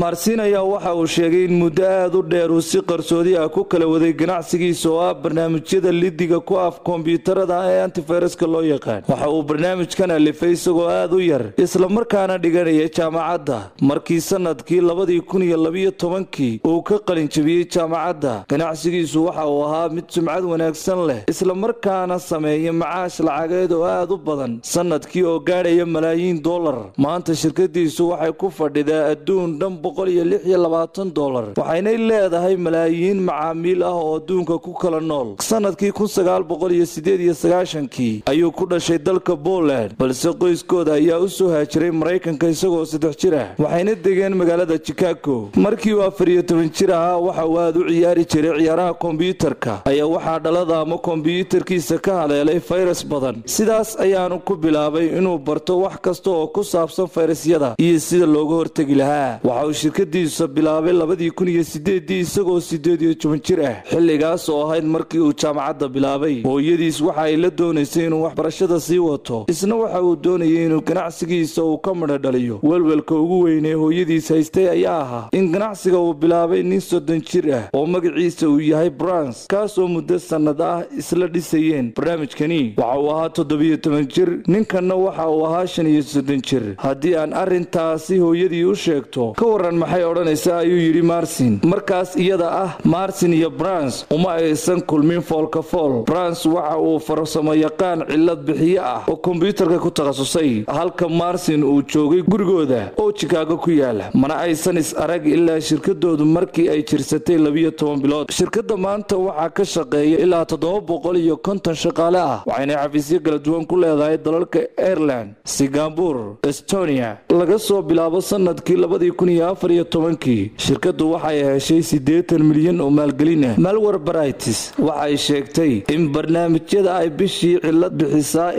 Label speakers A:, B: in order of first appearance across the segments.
A: maarsiin ayaa waxa uu sheegay in muddo aada u dheer uu si qarsoodi ah ku kala waday ganacsigiisa oo ah barnaamijyada lidiga ku af kombiyuutarada ee antifayraska loo yaqaan. Waxa uu barnaamijkan alifay isagoo aada u yar islamarkaana dhiganaya jaamacadda. Markii sannadkii labadii kun iyo labiyo tobankii uu ka qalinjabiyey jaamacadda ganacsigiisu waxa uu ahaa mid sumcad wanaagsan leh islamarkaana sameeya macaash lacageed oo aada u badan. Sanadkii oo gaadhaya malaayiin dollar maanta shirkadiisu waxay ku fadhidaa adduun dhan boqol iyo lix iyo labaatan dolar waxaynay leedahay malaayiin macaamiil ah oo adduunka ku kala nool. Sanadkii kun sagaal boqol iyo sideed iyo sagaashankii ayuu ku dhashay dalka poland balse qoyskooda ayaa u soo haajiray maraykanka isagoo saddex jir ah. Waxayna degeen magaalada chicago. Markii uu afar iyo toban jir ahaa waxa uu aada u ciyaari jiray ciyaaraha kombyuutarka ayaa waxaa dhalada ama kombyuutarkiisa ka haleelay fayrus badan. Sidaas ayaanu ku bilaabay inuu barto wax kasta oo ku saabsan fayrasyada iyo sida looga hortegi lahaa shirkadiisa bilaabay labadii kun iyo sideedii isagoo sideed iyo toban jir ah. Xilligaas oo ahayd markii uu jaamacadda bilaabay hooyadiis waxa ay la doonaysay inuu waxbarashada sii wato isna waxa uu doonayay inuu ganacsigiisa uu ka midho dhaliyo. Welwelka ugu weynee hooyadiis haystay ayaa ahaa in ganacsiga uu bilaabay nin soddon jir ah oo magaciisa uu yahay brans kaas oo muddo sannad ah isla dhisayeen barnaamijkani. Waxa uu ahaa toddobiyo toban jir ninkanna waxa uu ahaa shan iyo soddon jir. Haddii aan arrintaasi hooyadii u sheegto ka waran maxay odhanaysaa ayuu yidhi marsin markaas iyada ah marsin iyo brans uma aysan kulmin foolkafool brans waxa uu farsamo yaqaan cillad bixiyo ah oo kombyuutarka ku takhasusay. Halka marsin uu joogay gurigooda oo jikaago ku yaalla. Mana aysan is arag ilaa shirkadoodu markii ay jirsatay labiyo toban bilood. Shirkadda maanta waxaa ka shaqeeya ilaa toddoba boqol iyo konton shaqaale ah. Waxayna xafiisyo kala duwan ku leedahay dalalka aireland singabur estonia. Laga soo bilaabo sannadkii labadii kun iyo afar iyo tobankii shirkaddu waxay heshay siddeetan milyan oo maalgelin ah. Malwer brights waxay sheegtay in barnaamijyada ay bishii cillad bixisaa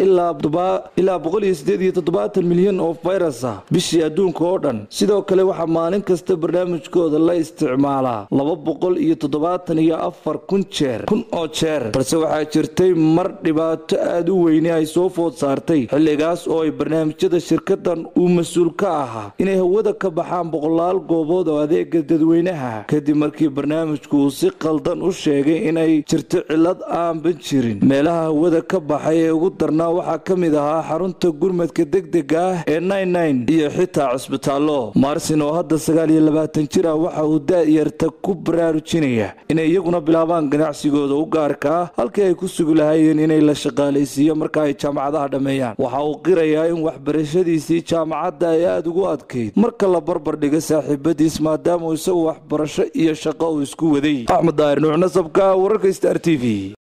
A: ilaa boqol iyo sideed iyo toddobaatan milyan oo fayrus ah. Bishii adduunka oo dhan sidoo kale waxaa maalin kasta barnaamijkooda la isticmaalaa laba boqol iyo toddobaatan iyo afar kun jeer kun oo jeer. Balse waxaa jirtay mar dhibaato aada u weyne ay soo food saartay xilligaas oo ay barnaamijyada shirkadan uu mas'uul ka ahaa inay hawada ka baxaan boqolaal goobood oo adeega dadweynaha kadib markii barnaamijku uu si qaldan u sheegay inay jirto cillad aanban jirin meelaha hawada ka baxay ee ugu darnaa waxaa ka mid ahaa xarunta gurmadka degdega ah ee nine iyo xitaa cisbitaallo marsin oo hadda sagaal iyo labaatan jir ah waxa uu da-yarta ku baraarujinaya inay iyaguna bilaabaan ganacsigooda u gaarka ah halkii ay ku sugi lahaayeen inay la shaqaalaysiiyo marka ay jaamacadaha dhammeeyaan waxa uu qirayaa in waxbarashadiisii jaamacadda ay aada ugu adkayd marka la barbar dhiga saaxiibadiis maadaama uu isagu waxbarasho iyo shaqo uu isku waday. Axmed daahir nuux nasabka wararka star t v